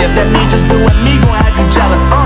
you that me just doing me gon' have you jealous. Uh.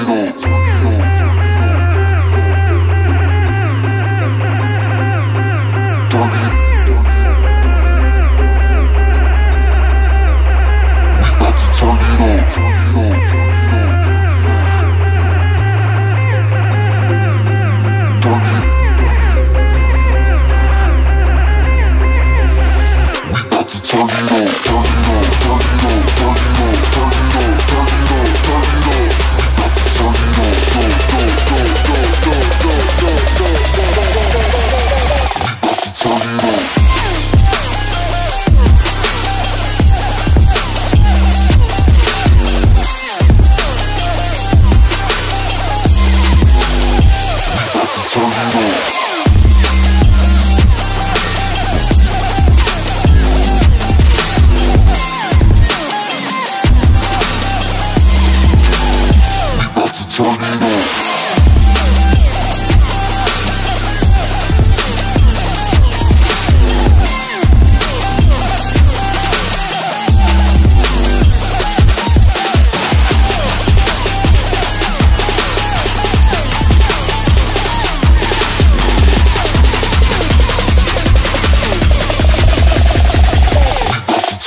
We